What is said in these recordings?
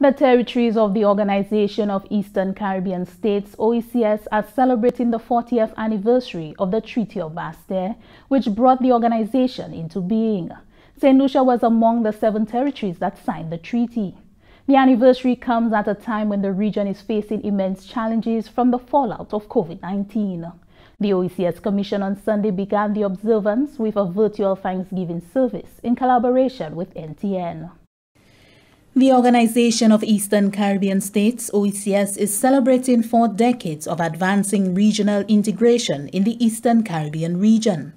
The territories of the Organization of Eastern Caribbean States, OECS, are celebrating the 40th anniversary of the Treaty of Basseterre, which brought the organization into being. St. Lucia was among the seven territories that signed the treaty. The anniversary comes at a time when the region is facing immense challenges from the fallout of COVID-19. The OECS Commission on Sunday began the observance with a virtual Thanksgiving service in collaboration with NTN. The Organization of Eastern Caribbean States, OECS, is celebrating four decades of advancing regional integration in the Eastern Caribbean region.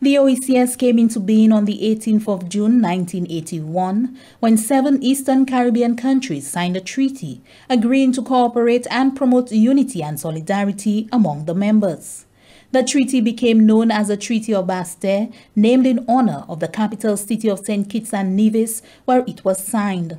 The OECS came into being on the 18th of June 1981 when seven Eastern Caribbean countries signed a treaty agreeing to cooperate and promote unity and solidarity among the members. The treaty became known as the Treaty of Basseterre, named in honor of the capital city of St. Kitts and Nevis, where it was signed.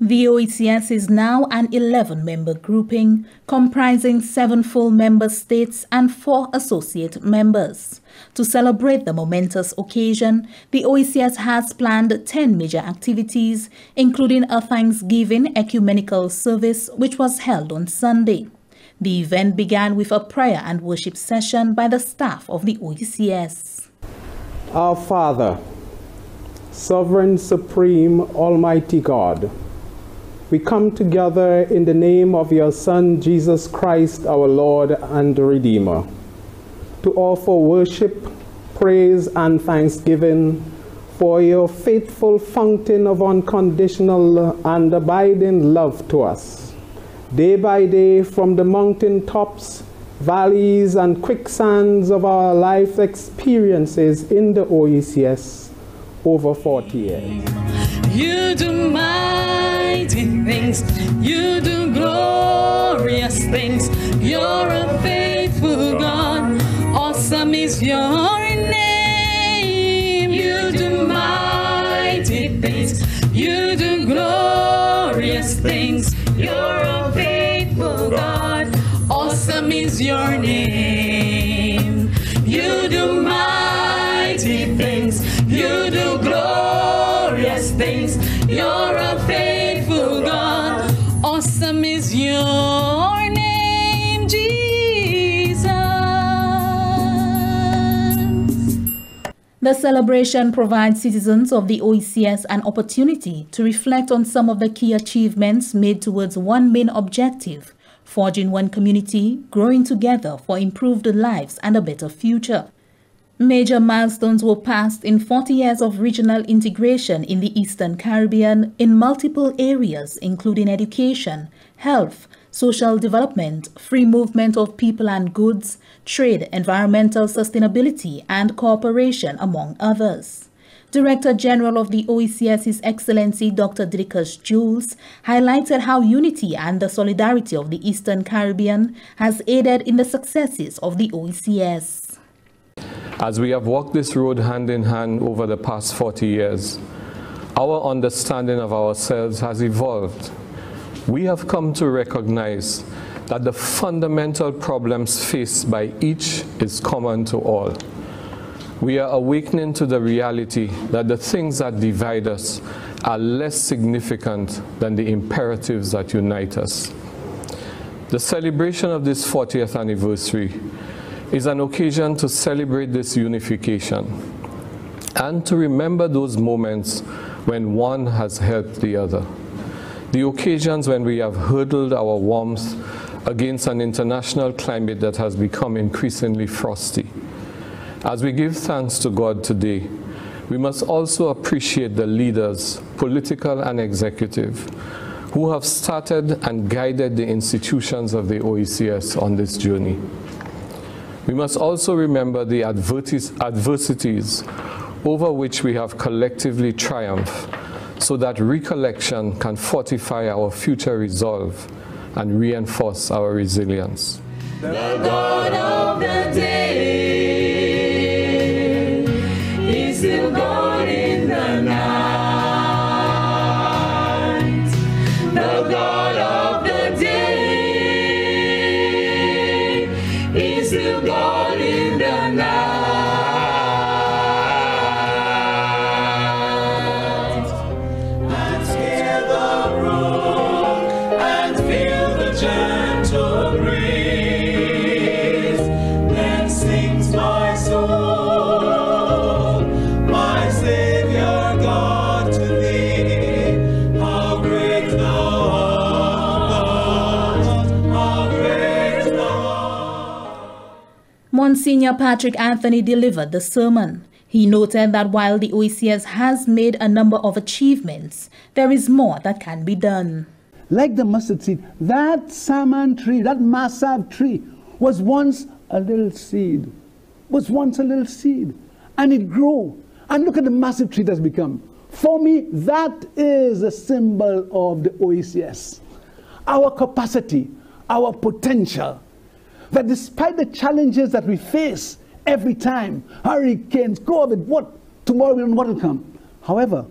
The OECS is now an 11-member grouping comprising seven full member states and four associate members. To celebrate the momentous occasion, the OECS has planned 10 major activities, including a Thanksgiving ecumenical service which was held on Sunday. The event began with a prayer and worship session by the staff of the OECS. Our Father, Sovereign, Supreme, Almighty God, we come together in the name of your Son, Jesus Christ, our Lord and Redeemer, to offer worship, praise, and thanksgiving for your faithful fountain of unconditional and abiding love to us day by day from the mountain tops, valleys, and quicksands of our life experiences in the OECS over 40 years. You do mighty things, you do glorious things. You're a faithful God, awesome is your name. You do mighty things, you do glorious things. Is your name. You do mighty things. You do glorious things. You're a faithful God. Awesome is your name, Jesus. The celebration provides citizens of the OECS an opportunity to reflect on some of the key achievements made towards one main objective, forging one community, growing together for improved lives and a better future. Major milestones were passed in 40 years of regional integration in the Eastern Caribbean in multiple areas including education, health, social development, free movement of people and goods, trade, environmental sustainability, and cooperation, among others. Director General of the OECS, His Excellency Dr. Didacus Jules, highlighted how unity and the solidarity of the Eastern Caribbean has aided in the successes of the OECS. As we have walked this road hand in hand over the past 40 years, our understanding of ourselves has evolved we have come to recognize that the fundamental problems faced by each is common to all. We are awakening to the reality that the things that divide us are less significant than the imperatives that unite us. The celebration of this 40th anniversary is an occasion to celebrate this unification and to remember those moments when one has helped the other the occasions when we have hurdled our warmth against an international climate that has become increasingly frosty. As we give thanks to God today, we must also appreciate the leaders, political and executive, who have started and guided the institutions of the OECS on this journey. We must also remember the adversities over which we have collectively triumphed so that recollection can fortify our future resolve and reinforce our resilience. The God of the day Monsignor Patrick Anthony delivered the sermon. He noted that while the OECS has made a number of achievements, there is more that can be done. Like the mustard seed, that saman tree, that massive tree, was once a little seed, was once a little seed, and it grew. And look at the massive tree that's become. For me, that is a symbol of the OECS. Our capacity, our potential, that despite the challenges that we face every time, hurricanes, COVID, what tomorrow we don't know what will come. However,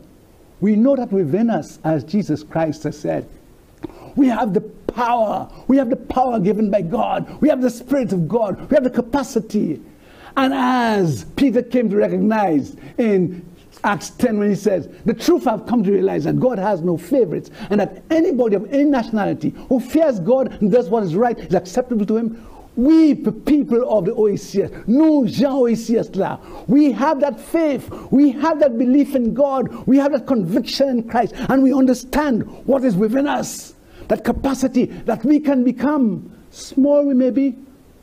we know that within us, as Jesus Christ has said, we have the power. We have the power given by God. We have the Spirit of God. We have the capacity. And as Peter came to recognize in Acts 10 when he says, The truth I've come to realize that God has no favorites and that anybody of any nationality who fears God and does what is right is acceptable to him. We, the people of the OECS, nous gens OECS là, we have that faith, we have that belief in God, we have that conviction in Christ, and we understand what is within us. That capacity that we can become small, we may be,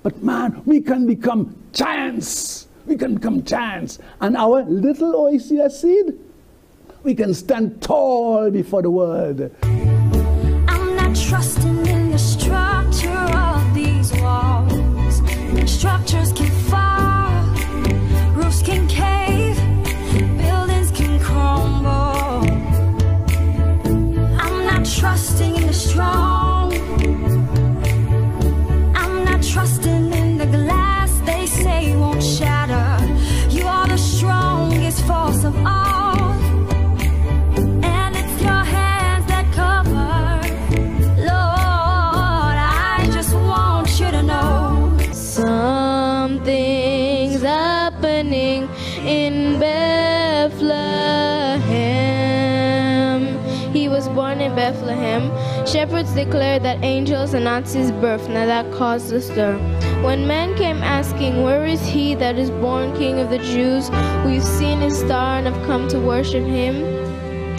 but man, we can become giants. We can become giants. And our little OECS seed, we can stand tall before the world. I'm not trusting in the structure of these walls. Structures can happening in Bethlehem. He was born in Bethlehem. Shepherds declared that angels announced his birth, now that caused a stir. When men came asking, Where is he that is born King of the Jews? We've seen his star and have come to worship him.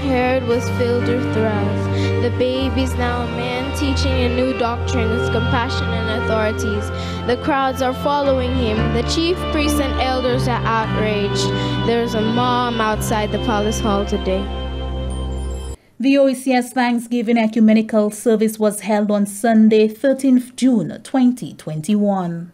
Herod was filled with wrath. The baby's now a man teaching a new doctrine with compassion and authorities. The crowds are following him. The chief priests and elders are outraged. There's a mom outside the palace hall today. The OECS Thanksgiving Ecumenical Service was held on Sunday, 13th June 2021.